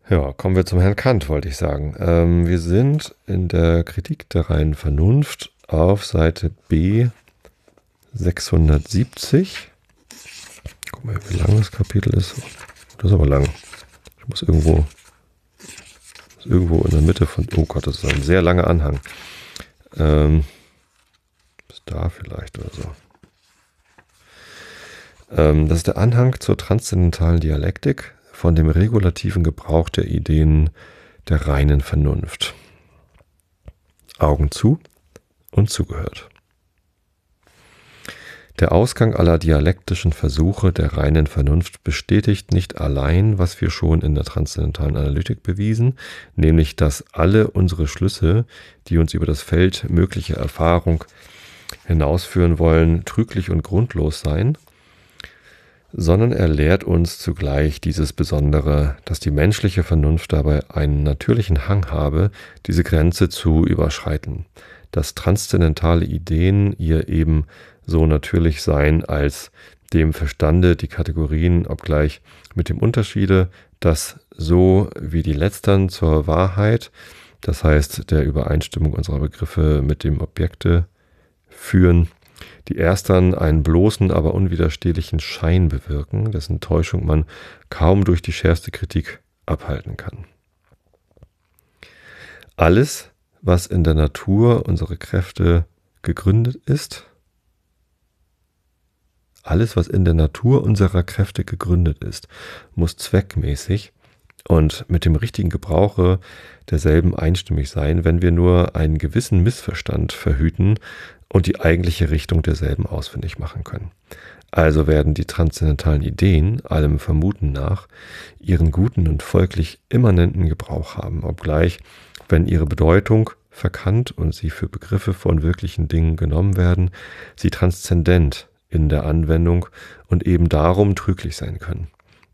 Ja, kommen wir zum Herrn Kant, wollte ich sagen. Ähm, wir sind in der Kritik der reinen Vernunft auf Seite B 670. Guck mal, wie lang das Kapitel ist. Das ist aber lang. Ich muss irgendwo, muss irgendwo in der Mitte von. Oh Gott, das ist ein sehr langer Anhang. Ähm, bis da vielleicht oder so. Ähm, das ist der Anhang zur transzendentalen Dialektik von dem regulativen Gebrauch der Ideen der reinen Vernunft. Augen zu und zugehört. Der Ausgang aller dialektischen Versuche der reinen Vernunft bestätigt nicht allein, was wir schon in der transzendentalen Analytik bewiesen, nämlich dass alle unsere Schlüsse, die uns über das Feld möglicher Erfahrung hinausführen wollen, trüglich und grundlos seien, sondern er lehrt uns zugleich dieses Besondere, dass die menschliche Vernunft dabei einen natürlichen Hang habe, diese Grenze zu überschreiten, dass transzendentale Ideen ihr eben so natürlich sein als dem Verstande die Kategorien, obgleich mit dem Unterschiede, dass so wie die Letztern zur Wahrheit, das heißt der Übereinstimmung unserer Begriffe mit dem Objekte führen, die Erstern einen bloßen, aber unwiderstehlichen Schein bewirken, dessen Täuschung man kaum durch die schärfste Kritik abhalten kann. Alles, was in der Natur unserer Kräfte gegründet ist, alles, was in der Natur unserer Kräfte gegründet ist, muss zweckmäßig und mit dem richtigen Gebrauche derselben einstimmig sein, wenn wir nur einen gewissen Missverstand verhüten und die eigentliche Richtung derselben ausfindig machen können. Also werden die transzendentalen Ideen, allem Vermuten nach, ihren guten und folglich immanenten Gebrauch haben, obgleich, wenn ihre Bedeutung verkannt und sie für Begriffe von wirklichen Dingen genommen werden, sie transzendent in der Anwendung und eben darum trüglich sein können.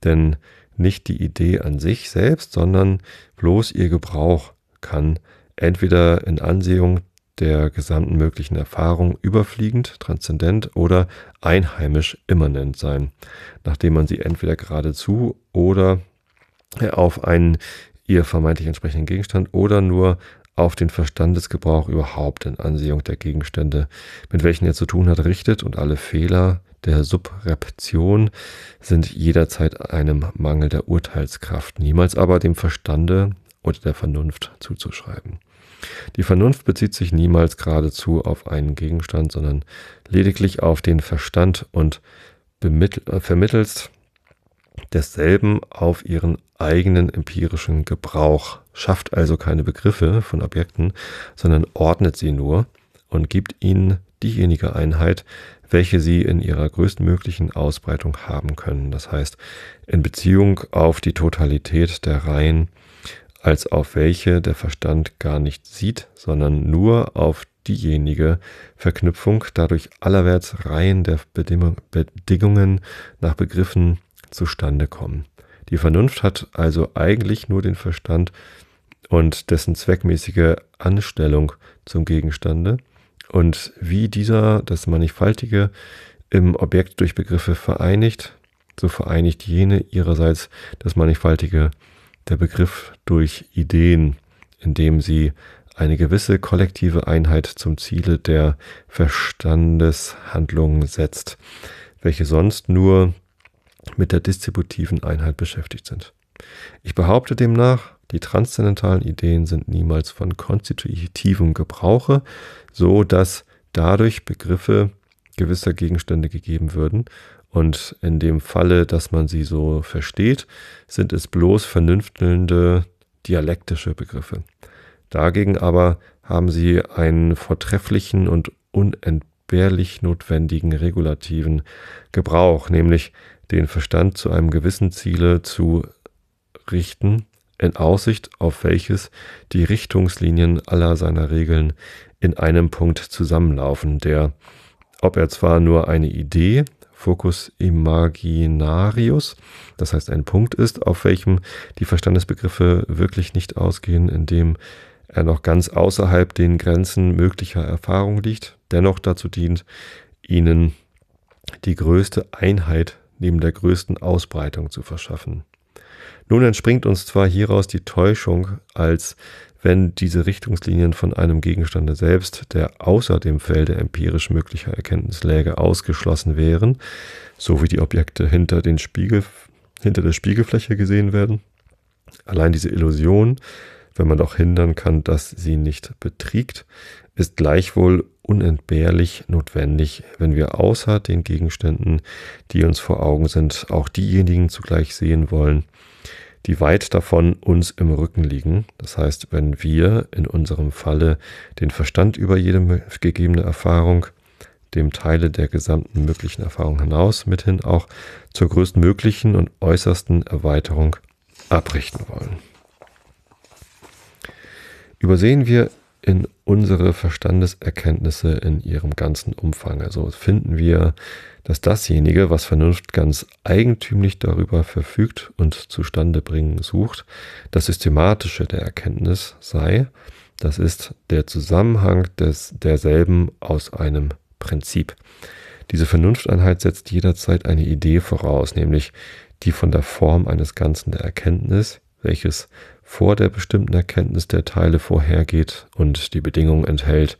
Denn nicht die Idee an sich selbst, sondern bloß ihr Gebrauch kann entweder in Ansehung der gesamten möglichen Erfahrung überfliegend, transzendent oder einheimisch immanent sein, nachdem man sie entweder geradezu oder auf einen ihr vermeintlich entsprechenden Gegenstand oder nur auf den Verstandesgebrauch überhaupt in Ansehung der Gegenstände, mit welchen er zu tun hat, richtet und alle Fehler, der Subreption sind jederzeit einem Mangel der Urteilskraft, niemals aber dem Verstande oder der Vernunft zuzuschreiben. Die Vernunft bezieht sich niemals geradezu auf einen Gegenstand, sondern lediglich auf den Verstand und äh, vermittelt desselben auf ihren eigenen empirischen Gebrauch, schafft also keine Begriffe von Objekten, sondern ordnet sie nur und gibt ihnen diejenige Einheit, welche sie in ihrer größtmöglichen Ausbreitung haben können. Das heißt, in Beziehung auf die Totalität der Reihen, als auf welche der Verstand gar nicht sieht, sondern nur auf diejenige Verknüpfung, dadurch allerwärts Reihen der Bedingungen nach Begriffen zustande kommen. Die Vernunft hat also eigentlich nur den Verstand und dessen zweckmäßige Anstellung zum Gegenstande. Und wie dieser das Mannigfaltige im Objekt durch Begriffe vereinigt, so vereinigt jene ihrerseits das Mannigfaltige der Begriff durch Ideen, indem sie eine gewisse kollektive Einheit zum Ziele der Verstandeshandlung setzt, welche sonst nur mit der distributiven Einheit beschäftigt sind. Ich behaupte demnach, die transzendentalen Ideen sind niemals von konstitutivem Gebrauche, so dass dadurch Begriffe gewisser Gegenstände gegeben würden. Und in dem Falle, dass man sie so versteht, sind es bloß vernünftelnde dialektische Begriffe. Dagegen aber haben sie einen vortrefflichen und unentbehrlich notwendigen regulativen Gebrauch, nämlich den Verstand zu einem gewissen Ziele zu richten, in Aussicht auf welches die Richtungslinien aller seiner Regeln in einem Punkt zusammenlaufen, der, ob er zwar nur eine Idee, Focus imaginarius, das heißt ein Punkt ist, auf welchem die Verstandesbegriffe wirklich nicht ausgehen, indem er noch ganz außerhalb den Grenzen möglicher Erfahrung liegt, dennoch dazu dient, ihnen die größte Einheit neben der größten Ausbreitung zu verschaffen. Nun entspringt uns zwar hieraus die Täuschung, als wenn diese Richtungslinien von einem Gegenstande selbst, der außer dem Felde empirisch möglicher Erkenntnis läge, ausgeschlossen wären, so wie die Objekte hinter, den Spiegel, hinter der Spiegelfläche gesehen werden. Allein diese Illusion, wenn man doch hindern kann, dass sie nicht betriegt, ist gleichwohl unentbehrlich notwendig, wenn wir außer den Gegenständen, die uns vor Augen sind, auch diejenigen zugleich sehen wollen, die weit davon uns im Rücken liegen. Das heißt, wenn wir in unserem Falle den Verstand über jede gegebene Erfahrung, dem Teile der gesamten möglichen Erfahrung hinaus, mithin auch zur größtmöglichen und äußersten Erweiterung abrichten wollen. Übersehen wir in unsere Verstandeserkenntnisse in ihrem ganzen Umfang. Also finden wir, dass dasjenige, was Vernunft ganz eigentümlich darüber verfügt und zustande bringen sucht, das Systematische der Erkenntnis sei, das ist der Zusammenhang des, derselben aus einem Prinzip. Diese Vernunfteinheit setzt jederzeit eine Idee voraus, nämlich die von der Form eines Ganzen der Erkenntnis, welches vor der bestimmten Erkenntnis der Teile vorhergeht und die Bedingung enthält,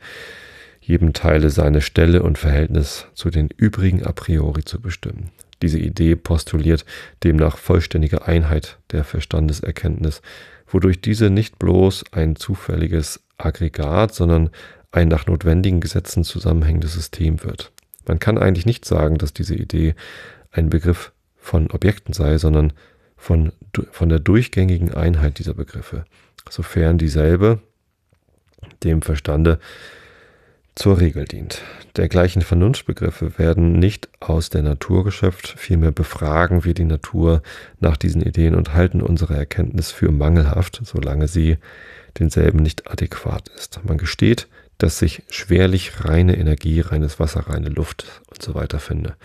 jedem Teile seine Stelle und Verhältnis zu den übrigen a priori zu bestimmen. Diese Idee postuliert demnach vollständige Einheit der Verstandeserkenntnis, wodurch diese nicht bloß ein zufälliges Aggregat, sondern ein nach notwendigen Gesetzen zusammenhängendes System wird. Man kann eigentlich nicht sagen, dass diese Idee ein Begriff von Objekten sei, sondern von, von der durchgängigen Einheit dieser Begriffe, sofern dieselbe dem Verstande zur Regel dient. Dergleichen Vernunftbegriffe werden nicht aus der Natur geschöpft, vielmehr befragen wir die Natur nach diesen Ideen und halten unsere Erkenntnis für mangelhaft, solange sie denselben nicht adäquat ist. Man gesteht, dass sich schwerlich reine Energie, reines Wasser, reine Luft und so weiter finde.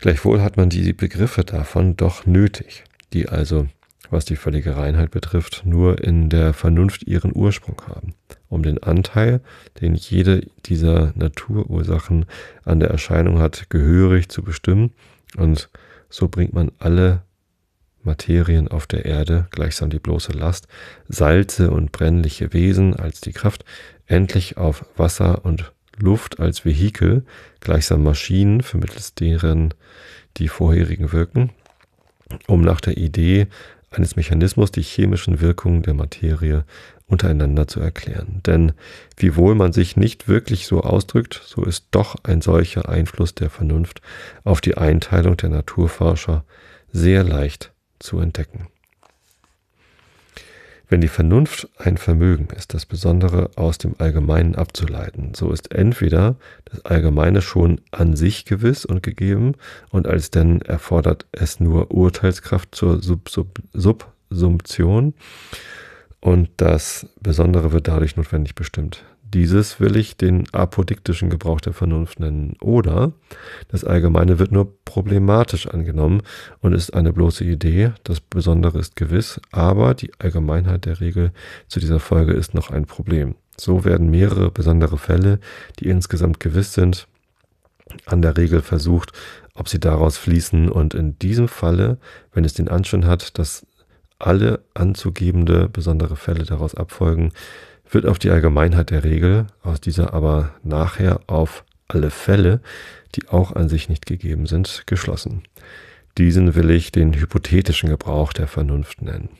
Gleichwohl hat man die Begriffe davon doch nötig die also, was die völlige Reinheit betrifft, nur in der Vernunft ihren Ursprung haben, um den Anteil, den jede dieser Naturursachen an der Erscheinung hat, gehörig zu bestimmen. Und so bringt man alle Materien auf der Erde, gleichsam die bloße Last, Salze und brennliche Wesen als die Kraft, endlich auf Wasser und Luft als Vehikel, gleichsam Maschinen, vermittels deren die vorherigen wirken, um nach der Idee eines Mechanismus die chemischen Wirkungen der Materie untereinander zu erklären. Denn wiewohl man sich nicht wirklich so ausdrückt, so ist doch ein solcher Einfluss der Vernunft auf die Einteilung der Naturforscher sehr leicht zu entdecken. Wenn die Vernunft ein Vermögen ist, das Besondere aus dem Allgemeinen abzuleiten, so ist entweder das Allgemeine schon an sich gewiss und gegeben und als denn erfordert es nur Urteilskraft zur Sub -Sub Subsumption und das Besondere wird dadurch notwendig bestimmt. Dieses will ich den apodiktischen Gebrauch der Vernunft nennen. Oder das Allgemeine wird nur problematisch angenommen und ist eine bloße Idee. Das Besondere ist gewiss, aber die Allgemeinheit der Regel zu dieser Folge ist noch ein Problem. So werden mehrere besondere Fälle, die insgesamt gewiss sind, an der Regel versucht, ob sie daraus fließen. Und in diesem Falle, wenn es den Anschein hat, dass alle anzugebende besondere Fälle daraus abfolgen, wird auf die Allgemeinheit der Regel, aus dieser aber nachher auf alle Fälle, die auch an sich nicht gegeben sind, geschlossen. Diesen will ich den hypothetischen Gebrauch der Vernunft nennen.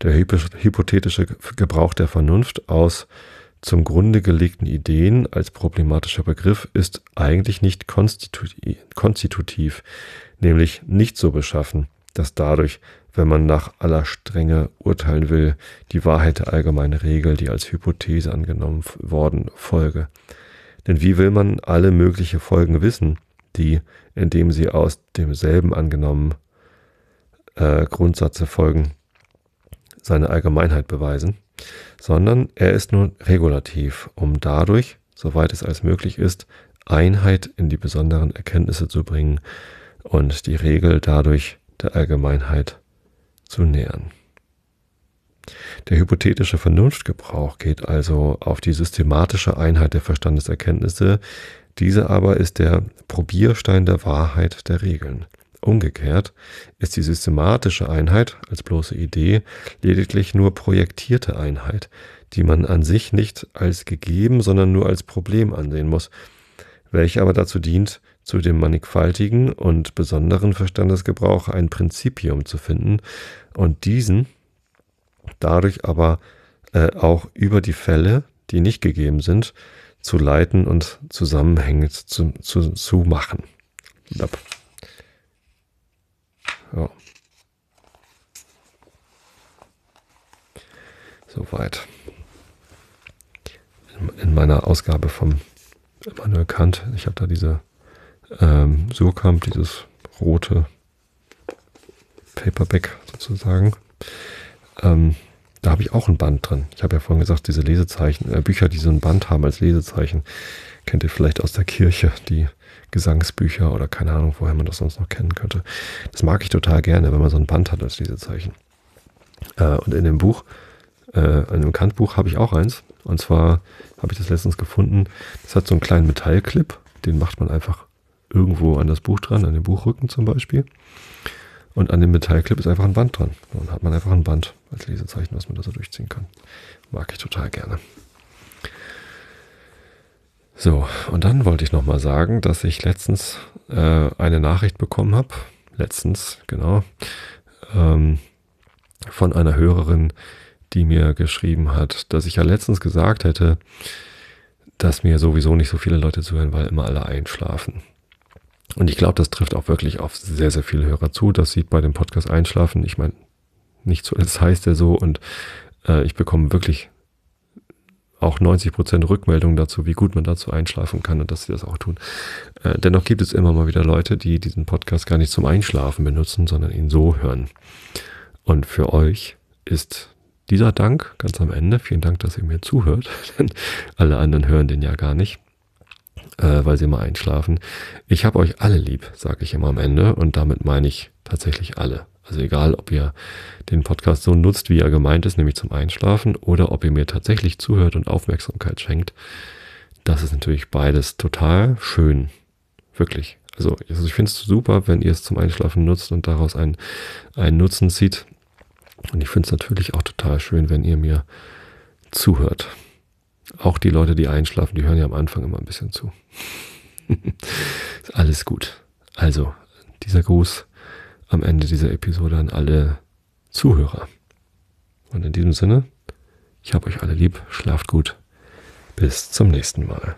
Der hypothetische Gebrauch der Vernunft aus zum Grunde gelegten Ideen als problematischer Begriff ist eigentlich nicht konstitutiv, nämlich nicht so beschaffen, dass dadurch wenn man nach aller Strenge urteilen will, die Wahrheit der allgemeinen Regel, die als Hypothese angenommen worden, folge. Denn wie will man alle mögliche Folgen wissen, die, indem sie aus demselben angenommen äh, Grundsatze folgen, seine Allgemeinheit beweisen, sondern er ist nur regulativ, um dadurch, soweit es als möglich ist, Einheit in die besonderen Erkenntnisse zu bringen und die Regel dadurch der Allgemeinheit zu nähern. Der hypothetische Vernunftgebrauch geht also auf die systematische Einheit der Verstandeserkenntnisse, diese aber ist der Probierstein der Wahrheit der Regeln. Umgekehrt ist die systematische Einheit als bloße Idee lediglich nur projektierte Einheit, die man an sich nicht als gegeben, sondern nur als Problem ansehen muss, welche aber dazu dient, zu dem mannigfaltigen und besonderen Verstandesgebrauch ein Prinzipium zu finden und diesen dadurch aber äh, auch über die Fälle, die nicht gegeben sind, zu leiten und zusammenhängend zu, zu, zu machen. Ja. Soweit. In, in meiner Ausgabe vom Immanuel Kant, ich habe da diese ähm, Surkamp, dieses rote Paperback sozusagen. Ähm, da habe ich auch ein Band drin. Ich habe ja vorhin gesagt, diese Lesezeichen, äh, Bücher, die so ein Band haben als Lesezeichen, kennt ihr vielleicht aus der Kirche, die Gesangsbücher oder keine Ahnung, woher man das sonst noch kennen könnte. Das mag ich total gerne, wenn man so ein Band hat als Lesezeichen. Äh, und in dem Buch, äh, in dem Kantbuch habe ich auch eins. Und zwar habe ich das letztens gefunden. Das hat so einen kleinen Metallclip, den macht man einfach irgendwo an das Buch dran, an den Buchrücken zum Beispiel. Und an dem Metallclip ist einfach ein Band dran. Dann hat man einfach ein Band als Lesezeichen, was man da so durchziehen kann. Mag ich total gerne. So, und dann wollte ich nochmal sagen, dass ich letztens äh, eine Nachricht bekommen habe. Letztens, genau. Ähm, von einer Hörerin, die mir geschrieben hat, dass ich ja letztens gesagt hätte, dass mir sowieso nicht so viele Leute zuhören, weil immer alle einschlafen. Und ich glaube, das trifft auch wirklich auf sehr, sehr viele Hörer zu, dass sie bei dem Podcast einschlafen. Ich meine, nicht so, das heißt ja so und äh, ich bekomme wirklich auch 90 Prozent Rückmeldungen dazu, wie gut man dazu einschlafen kann und dass sie das auch tun. Äh, dennoch gibt es immer mal wieder Leute, die diesen Podcast gar nicht zum Einschlafen benutzen, sondern ihn so hören. Und für euch ist dieser Dank ganz am Ende. Vielen Dank, dass ihr mir zuhört, denn alle anderen hören den ja gar nicht äh, weil sie mal einschlafen. Ich habe euch alle lieb, sage ich immer am Ende. Und damit meine ich tatsächlich alle. Also egal, ob ihr den Podcast so nutzt, wie er gemeint ist, nämlich zum Einschlafen, oder ob ihr mir tatsächlich zuhört und Aufmerksamkeit schenkt. Das ist natürlich beides total schön. Wirklich. Also, also ich finde es super, wenn ihr es zum Einschlafen nutzt und daraus einen, einen Nutzen zieht. Und ich finde es natürlich auch total schön, wenn ihr mir zuhört. Auch die Leute, die einschlafen, die hören ja am Anfang immer ein bisschen zu. Ist alles gut. Also, dieser Gruß am Ende dieser Episode an alle Zuhörer. Und in diesem Sinne, ich habe euch alle lieb, schlaft gut. Bis zum nächsten Mal.